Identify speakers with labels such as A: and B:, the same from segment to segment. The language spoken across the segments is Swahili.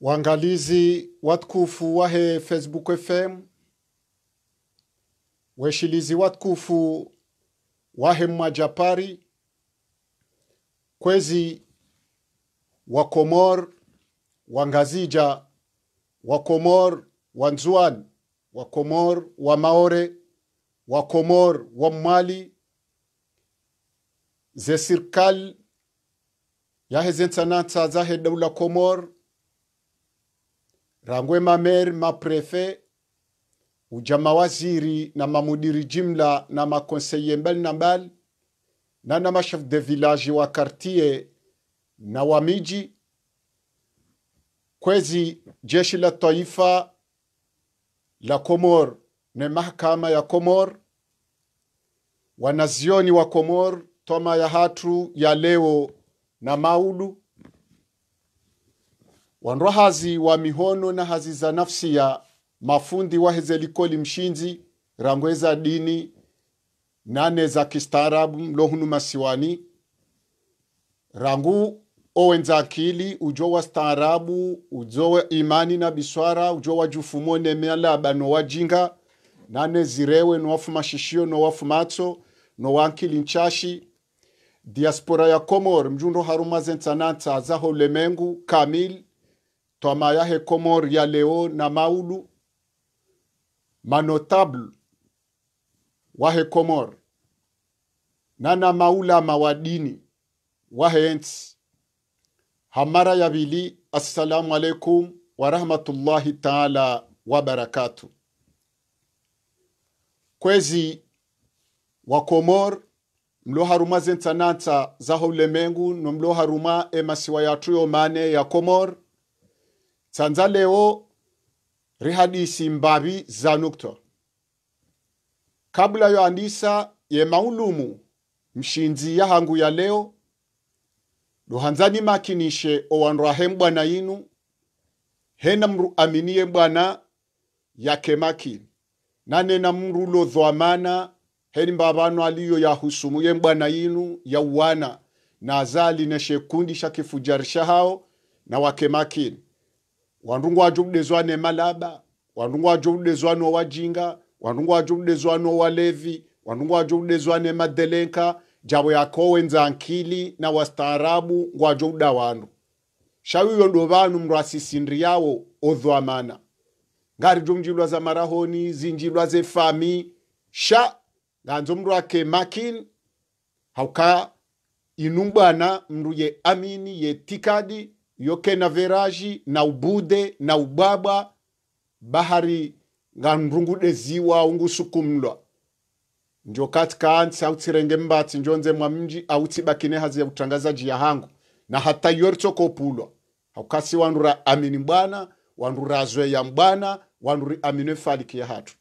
A: Waangalizi watukufu wahe Facebook FM, weshilizi watukufu wahe mmajapari kwezi wa Komor, Wangazija, wa Komor, wa nzuan wa Komor, wa Maore, wa Komor, wa mmali ze sirkal yahe zentsanatsa zahe daula Komor, rangwe mamer maprefe uja mawaziri na mamudiri jimla na makonseye mbali na mbali na na mashef de village wa kartie na wa miji. Kwezi jeshi la taifa la Komor ne mahakama ya Komor. Wanazioni wa Komor toma ya hatu ya leo na maulu wanro hazi wa mihono na hazi za nafsi ya mafundi wahezelikoli mshinzi rangweza dini nane za kistaarabu mlohunu masiwani. Rangu owenza akili ujo wa staarabu ujo wa imani na biswara ujo wa jufumo nemealaba no wajinga nane zirewe no wafu mashishio no wafu matso no wankili nchashi. Diaspora ya Komor mjundo haruma zentsanatsa zaho lemengu kamil twama yahe Komor ya leo na maulu manotable wahe Komor nana maula mawadini wahe ensi hamara ya bili assalamu alaikum warahmatullahi taala wabarakatu kwezi wakomor mlo haruma zentsanantsa zaho ulemengu no mlo haruma emasiwa yatu yomane ya komor tsanza leo rihadisi mbavi za nukta kabla yo andisa ye maulumu mshinzi ya hangu ya leo dohanzani makinishe owanrahe mbwana yinu hena mru aminiye mbwana yake makini nanena mru lo dhwamana heni mbavano aliyo ya husumu ye mbwana yinu ya uwana na azali ne shekundi sha kifujarisha hao na wake makini wandungu wajo kudezwane malaba wandungu wajo kudezwane wajinga wandungu wajo kudezwane walevi wandungu wajo kudezwane madelenka jabo yakowe nzankili na wastaarabu ngwajo kuda wanu. Shawiyo ndo vanu mndu asisindri yawo odhwamana. Ngari jo mjilwa za marahoni zinjilwa ze fami. Sha nganzo mndu ake makin hauka inu bwana mndu ye amini ye tikadi yoke na veraji na ubude na ubaba bahari nga mrungude ziwa ungusukumlwa njo katika ansi autsirenge mbati njonze mwa mji autsibakine hazi ya utangazaji ya hangu. Na hata yoritsoko pulwa haukasi wanura amini mbwana wanura azwe ya mbwana wanuri amine faliki ya hatu.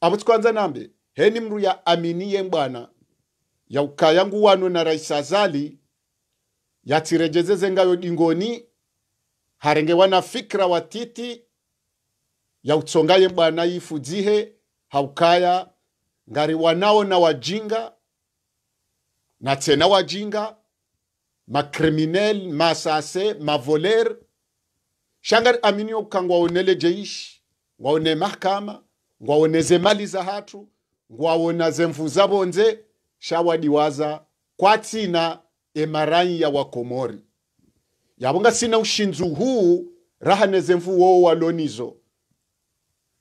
A: Abo twanza nambe heni mru ya aminiye mbwana. Ya ukayangu wanu na rais azali yatirejezeze ngayo dingoni harengewa na fikra watiti ya utsongaye bwana yifudzihe haukaya ngari wanao na wajinga na tena wajinga makriminel masase mavoler shangari aminio kangwaonele jeishi ngwaone mahkama ngwaoneze mali za hatu ngwaona zemvu zabonze shawadiwaza kwatsina emarai ya wakomori. Yabonga sina ushinzu huu rahaneze mvu wowo walonizo.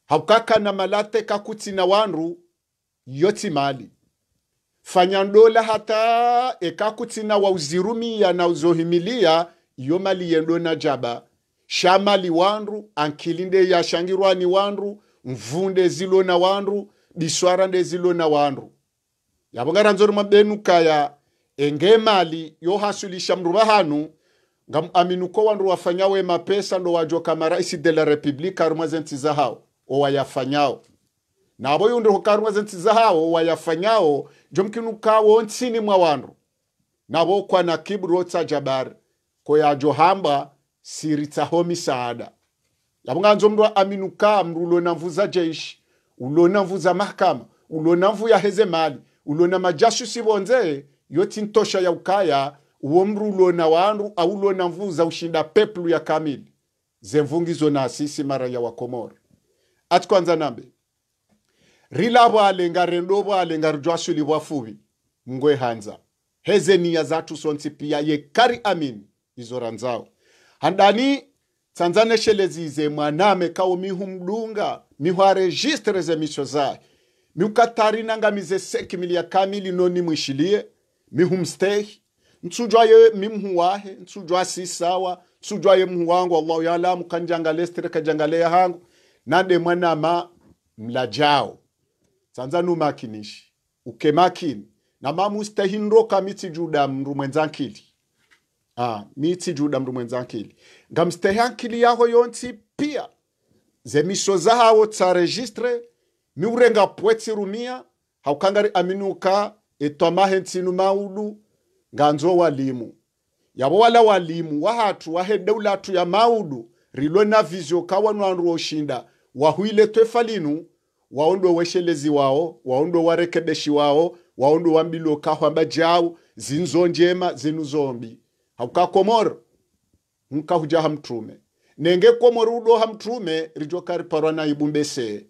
A: Haukaka na malate kakutsina wanru yoti mali. Fanya ndola hata ekakutsina wa uzirumia na uzohimilia iyo mali yendo na jaba. Shamali wanru ankilinde yashangirwani wanru mvunde zilo na wanru biswara nde zilo na wandu yabonga ranzori mabenu kaya enge mali yo hasulisha mruba hanu. Ngam aminuko wandu wafanyawe mapesa ndo wajwa kama rais de la republika rumwa zenti zahao owayafanyao o wayafanyao. Nabo yundi hukarumwa zenti zahao owayafanyao wayafanyao jomkinukawo ntsini mwa wandu. Kwa na kibro tsa ko yajo hamba siritsaho misaada yabonga nzo mndu aminuka mndu ulona mvuza jeish ulona mvuza mahakama ulona mvu ya heze mali ulona majasusi bonze yoti ntosha ya ukaya uomru ulona wandu au ulona mvuza ushinda peplu ya kamili zemvungizo na asisi mara ya wakomori. Ati kwanza nambe. Rilavo alenga rendovo alenga rijwasuli bwafubi ngwe hanza. Heze nia zatu sonsi pia ye kari amin. Izo ranzao. Handani tsanzane shelezize mwaname kawo mihu mdunga mihu aregistre ze misho zae miukatari nangamize seki milia kamili noni mwishilie mihu ntsujwaye mimhuwahe ntsujwa si sawa nsujwaye mhu wangu allahu yalamu kanjangale stere kajangale yahangu nade mwanama mlajao sanza numakinishi ukemakini na mamustehinroka mitsijuda mndu mwenzankili ah, mitsijuda mndu mwenzankili ngamstehe ankili yaho yontsi pia. Zemiso zahawo tsa registre miurenga pwetsi rumia haukangari aminuka etwamahe ntsinu maudu nganzo walimu. Yabo wala walimu wahatu wahedeulatu ya maudu rilwe na vizio kawanwandu woshinda wahuile twefalinu waondwe weshelezi wao waondwe warekebeshi wao waondwe wambilo kahwamba jau zinzo njema zinu zombi. Haukakomoro nkahujaha mtume nenge komoro udoha mtume rijokariparwa na ibumbese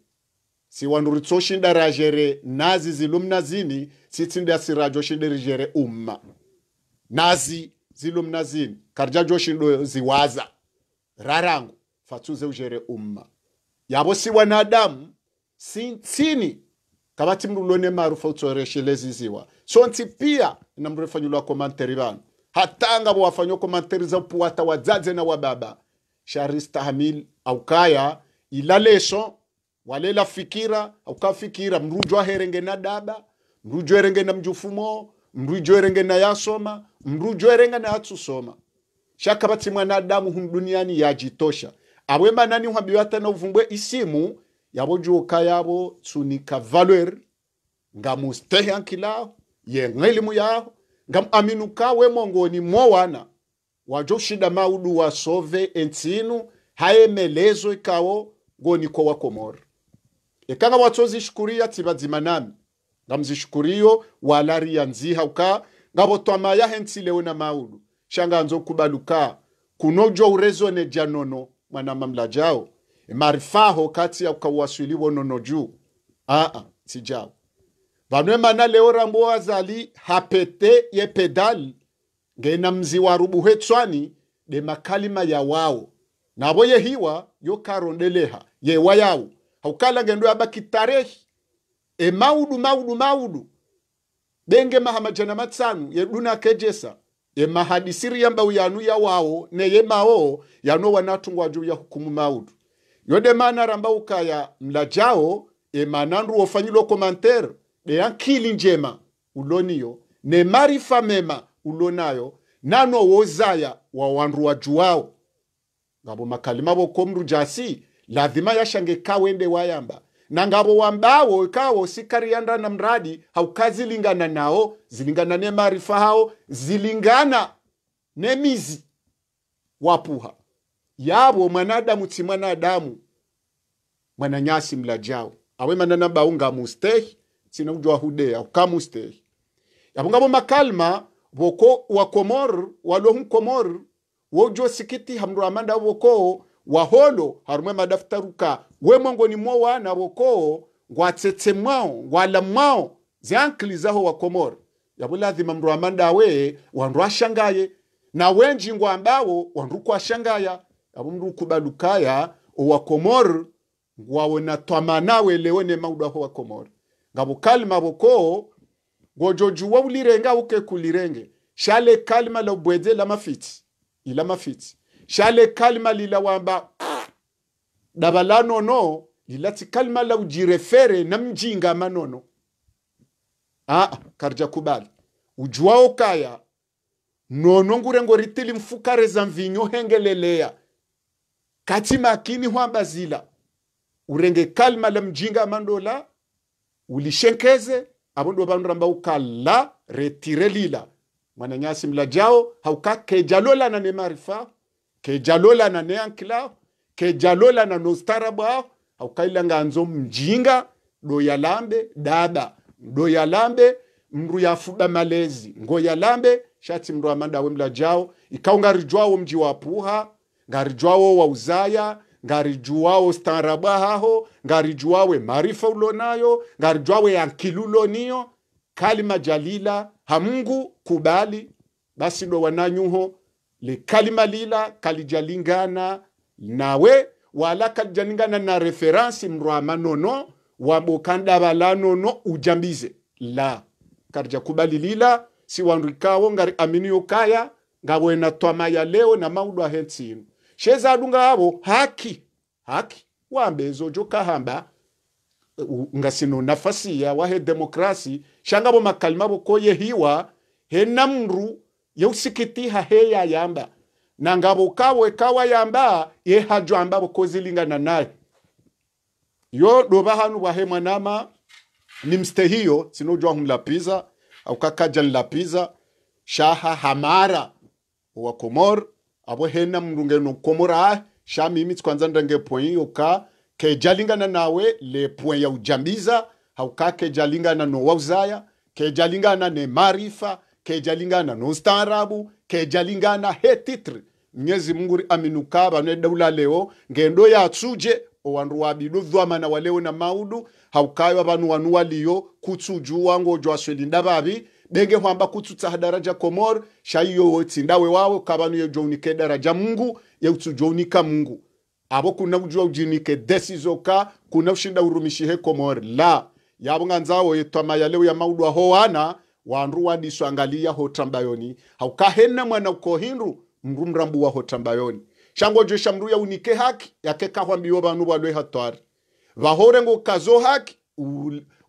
A: si wandu ritsoshinda rajere nazi zilumna zini sitsinda joshi shinde rijere umma. Nazi zilum zini karja joshindo ziwaza. Rarangu fatsuze ujere umma. Yabo si wanadamu sintsini kabati mndu marufa maarufa utsoreshelezi ziwa. So pia na mndu refanyulwa komanteri vanu hatanga bo wafanywa komanteri za upuwata wadzadze na wababa. Sharista hamil aukaya ilaleso walela fikira aukafikira mrujwa herenge na daba mndu joerenge na mjufumo mndu joerenge na yasoma mndu joerenga na yatusoma shaka bati mwanadamu hum duniani yajitosha abwe manani hwabiwa hata na uvumbwe isimu yabo juka yabo tsunika valer nga mustehe ankilao ye ngelimu yao nga aminuka we mongoni mowana wajo shida maudu wa sove entinu haemelezo ikawo ngoni kwa wakomora ekanga watsozishukuria tibadzima nami ngamzishukuriyo walaria nziha uka ngabo twamaya hentsilewe na maulu. Shanganzo kubaluka. Kunojo urezone janono mwana mamla jao. Marifaho kati ya ukawaswiliwo nono juu aa sijao vanwe mana leo rambo wazali hapete ye pedal. Ngena mzi wa rubuhe tswani de makalima ya wao. Nabo yehiwa yokarondeleha yewa ye wayao. Haukala ngendo abaki tarehi e maudu maudu maudu. Benge mahamajana matsanu ye duna kejesa. Ye mahadisiri yamba yanu ya wao ne ye mao yano wanatungwa juu ya hukumu maudu. Yode mana ramba ukaya mlajao e mananru ofanyilo komantere de yankili njema uloniyo ne marifa mema ulonayo nano wozaya wa wandu wajuwao ngabo makalima bokomru jasi lazima yashange kawende wayamba na ngabo wambawo kawo sikarianda na mradi haukazilingana nao zilingana ne maarifa hao zilingana ne mizi wapuha yabo mwanadamu ti mwanadamu mwananyasi mlajao. Awe manana baunga mustehi sinamjwa hudea ukamustehi ngabo makalma boko wa komor walohum komor wojo sikiti hamru amanda woko waholo harumwe madaftaruka. We mongoni mwa wana woko ngwatsetse mwao ngwala mwao. Ziankli zaho wa komor yabo lazima mru amanda we wandu ashangaye na wenji ngwambawo wandu kwashangaya yabo mndu kubalukaya wa komor ngwawona twamanawe lewone maudaho wa komor ngabo boko ngojojuwa ulirenga uke kulirenge. Shale kalma la ubwedze la mafiti. Ila mafiti shale kalma lila wamba. Dabala nono lilati kalma na mjinga manono aa karja kubali. Ujuwao kaya nono ngurengo ritili mfukare za mvinyo hengelelea. Kati makini hwamba zila. Urenge kalma la mjinga mandola ulishenkeze abondo bandu ramba ukala retire lila. Mwananyasi mlajao hauka kejalola na ne jalola na ne ke kejalola na nostarabu ao haukaila nganzo mjinga doyalambe yalambe doyalambe do yalambe mru yafuba malezi ngo yalambe shati mru amanda we mlajao ikao rijwao mji wa puha ngarijwao wa uzaya ngarijuao starabu haho ngarijuwawe marifa ulonayo ngarijuawe yankiluloniyo kalima jalila hamungu kubali basi do wananyuho le kalima lila kalijalingana nawe wala kalijalingana na referansi mrwama nono wabokandabala nono ujambize. La karja kubali lila si wandrikawo ngari aminiyo kaya ngawena twama ya leo na maudu ahetsinu sheza adunga abo haki haki wambezo joka hamba ngasino nafasi ya wahe demokrasi shangabo makalima bokoye hiwa he yeusikitiha heya yamba na ngabo kawe kawa yamba ye hajo amba boko zilingana naye. Yo doba hanu wahe mwanama ni mstehiyo sinojwa humlapiza au kakaja nlapiza shaha hamara wa komor abo hena mrunge no komora sha mimi kwanza ndange point yoka ke jalingana nawe le point ya ujambiza hauka ke jalingana no wauzaya ke jalingana ne marifa ke jalingana no staarabu ke jalingana he titre Mwenyezi Mungu aminuka bane daula leo ngendo ya tsuje owandu wabidu dhwamana waleo na maudu haukayo abantu wanu waliyo kutsuju wango jwa vavi benge hwamba kutsutsa daraja komor shaiyo wotsindawe wawe kabanu ye jonike daraja mungu ye utsujonika mungu. Abo kuna ujua ujinike desizoka kuna ushinda urumishihe komor. La yavo nganzawo yetwama yaleo ya maudu aho wana wandu wadiso angalia hotambayoni. Haukahena mwana ukohinru mru mrambu wa hotambayoni. Shango jo shamru ya unike haki yake kahwambiwa banu balwe hatwari vahore ngo kazo haki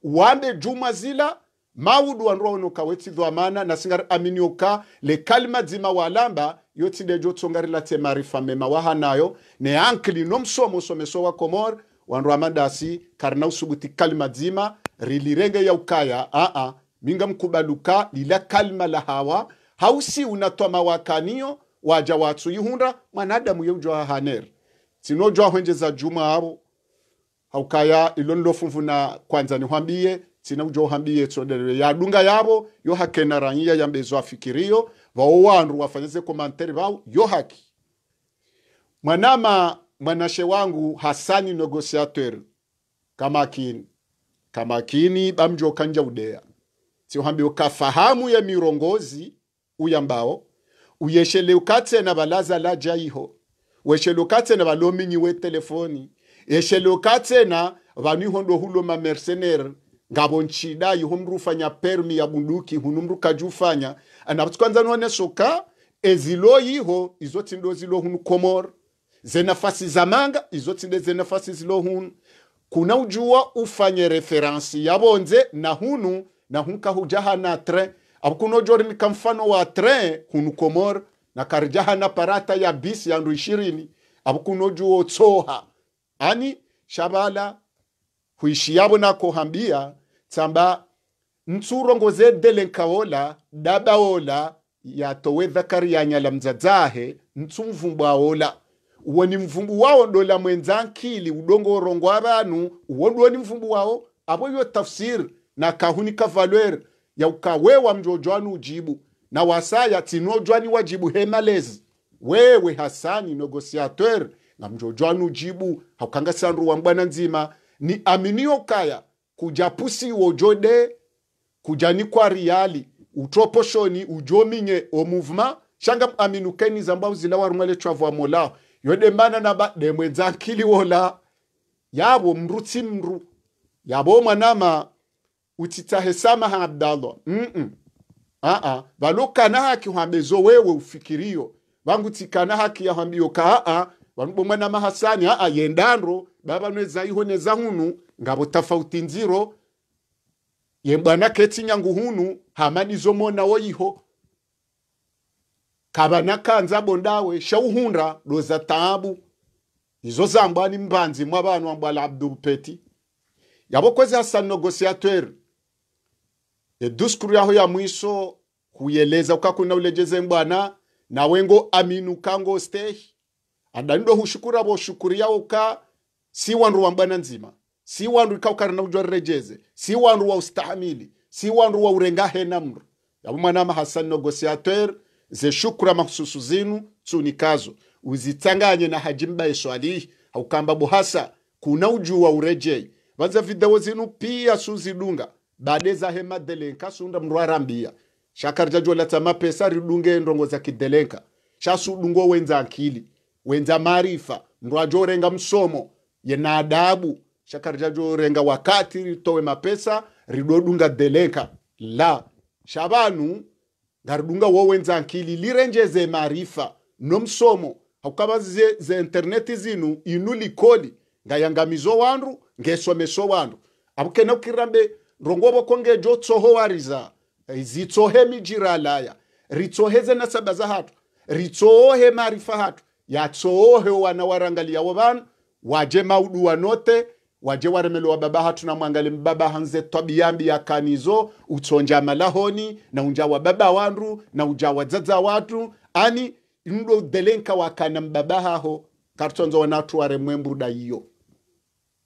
A: uwande juma zila maudu wandu waonoka wetsi dhwamana na singar aminioka le kalima dzima walamba yotindejo tsongari la marifa mema wahanayo ne ankli nomsomo someso wa komor wandu amadasi karna usubuti kalima dzima rilirenge ya ukaya a a minga mkubaluka lila kalma la hawa. Hausi unatwa mawakanio waja watu yihunda mwanadamu yeujwa haner tinojwa hwenje za juma abo haukaya ilonlo funfuna kwanza nihwambie tina ujo tsodere ya yadunga yabo yo hakena ranyia yambezo afikirio vao wandu wafanyeze komanteri vao yo haki. Mwanama mwanashe wangu hasani negosiateur kamakini. Kamakini bamjo kanja udea tihambi ukafahamu ya mirongozi uyambao uyeshele ukate na balaza la jaiho weshele ukate na balominyi we telefoni yeshele ukate na vanu hondo hulo ma mercenaire ngabo nchida iho mndu ufanya permi ya bunduki hunu mndu kajufanya anaptikwanza none soka ezilo yiho izoti ndo zilo hunu komor. Zenafasi za manga izoti ndo zenafasi zilo hunu. Kuna ujua ufanye referansi yabonze na hunu na hunka hujaha na train abukuno jori ni kamfano wa train hunu komor na karjaha na parata ya bisi yandu ishirini. Abukuno juo tsoha. Ani shabala huishi yabo nako hambia tsamba ntsurongoze delenkawola dabawola yatowe dhakari yanyala mdzadzahe ntsumvumbwawola uwo ni mvumbu wawo dola mwenzankili udongo orongo abanu uwo ndo ni mvumbu wawo abo yo tafsir na kahuni ka valeur ya ukawewa mjojwani ujibu. Na wasaya tinojwani wajibu hemalezi wewe hasani negosiateur na mjojwani ujibu. Haukanga sandu wa mbwana nzima. Ni aminio kaya kujapusi wojode kujani kwa riali. Utroposhoni ujominye o movement. Shanga aminukeni zamba uzila warumwele yodembana na ba demwe zankili wola. Yabo mrutsi mru. Yabo mwanama utitahesama ha abdallah. Mm -mm. ah balokana haki hwabezo wewe ufikirio. Bangu tikana haki ya hambio ka ah vanubomwa na mahasani aa yendandro baba nweza iho neza hunu ngabo tafauti nziro. Yembwana keti nyangu hunu hamani zomona wo iho kabana kanza bondawe. Shauhunda doza taabu. Izo zambwani mbanzi mwa bantu ambwala abdul peti. Yabo kwezi negociateur yaho ya mwiso kuyeleza ukakuna ulejeze mbwana nawengo aminu kango stehi. Adanido hushukura bo shukuri yao ka si wandu wa mbwana nzima si wandu ikaukara na ujwa rejeze si wandu wa ustahamili si wandu wa urengahe namru yabo mwanama hasan negociateur ze shukura mahususu zinu tsunikazo uzitanganye na hajimba eswalihi haukamba buhasa kuna ujua urejei. Vanza video zinu pia suzidunga bade za hema delenka sunda mndu arambia shakarja jola tama pesa ridunge ndongo za kidelenka. Shasudungo wenza akili. Wenza maarifa mndu ajorenga msomo. Yena adabu. Shakarja jorenga wakati ritowe mapesa ridodunga delenka. La. Shabanu ngaridunga wo wenza akili lirenjeze maarifa. No msomo. Haukaba ze, ze interneti zinu inu likoli. Ngayangamizo wandu ngesomeso wandu. Abukene ukirambe rongobo konge jo tsoho wariza zitsohe mijira laya. Ritsoheze na saba za hatu. Ritsohe maarifa hatu. Yatsohe wana warangalia vanu waje maudu wanote waje waremelo wa baba hatu na mwangali mbaba hanze tabiyambi ya kanizo. Utsonja malahoni na unja wa baba wandu na unja wa dzadza watu ani ndo delenka wakana mbaba haho. Kartonzo wanatu waremwembruda iyo.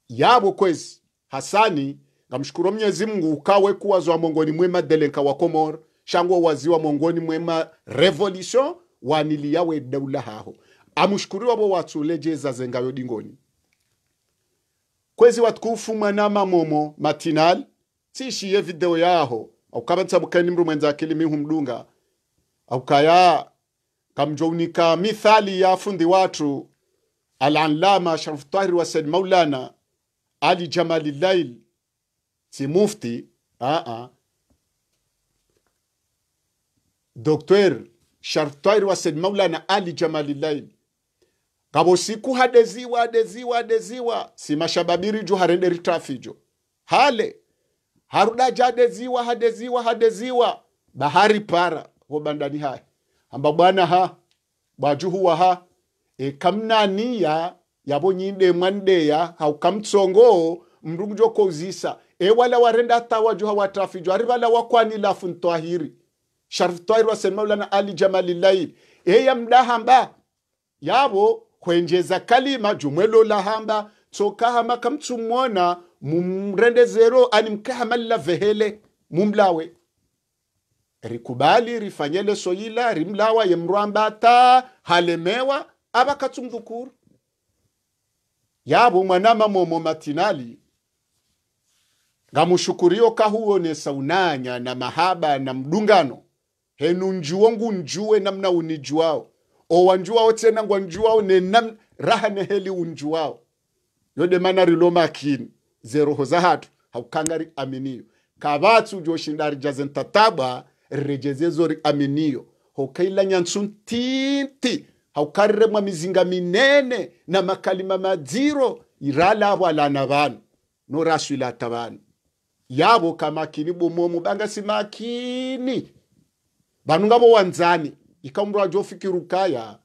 A: Yabo kwezi hasani ngamshukuru mwenyezi mungu ukawe kuwazwa mongoni mwema delenka wa komor shangwa waziwa mongoni mwema revolution wanili yawe daula haho amushukuriwa bo watsulejeza zengayo dingoni. Kwezi watukufu mwanama momo matinal tishiye video yaho. Aukabanza bukani mru mwenza akili mihu mdunga. Aukaya kamjounika mithali ya fundi watu alanlama sharif tahir wa said maulana ali jamalillail si mufti a a. Docteur tahir wa said maulana ali Jamalillahi. Kabo siku hadeziwa hadeziwa hadeziwa. Si mashababiri jo harenderi trafijo hale. Haruda jadeziwa hadeziwa hadeziwa bahari para ho bandani hai amba bwana ha bwajuhuwa ha. E kamnaniya yabo nyinde mwandeya haukamtsongo mndu mjoko uzisa e wala warenda tawa juha watrafijo ari wala wakwani lafu ntwahiri sharif twahiri wasenmaulana ali jamalillail e ya mdahamba yabo kwenjeza kalima jumwelo lahamba tsokahama kamtsumwona mumrendezero ani mkahamalla vehele mumlawe. Rikubali rifanyele soyila rimlawa yemrwambata halemewa aba katsumdhukuru yabo mwanama momo matinali ngamushukurio kahuonesa unanya na mahaba na mdungano. Henu njuo ngu njue namna unijuao. Owanjuao tena ngwanjuao ne nam raha neheli unjuao. Yode mana riloma makini zeroho za hatu. Haukangari aminiyo kavatsu joshindari jazentataba rejezezo ri aminio. Hokaila nyansun tinti. Haukarire mwa mizinga minene na makalima madziro. Iralavo alana vanu. Noraswilata vanu yavo kamakini bomomo banga simakini vanu ngavo wanzani. Ikamndu ajofikirukaya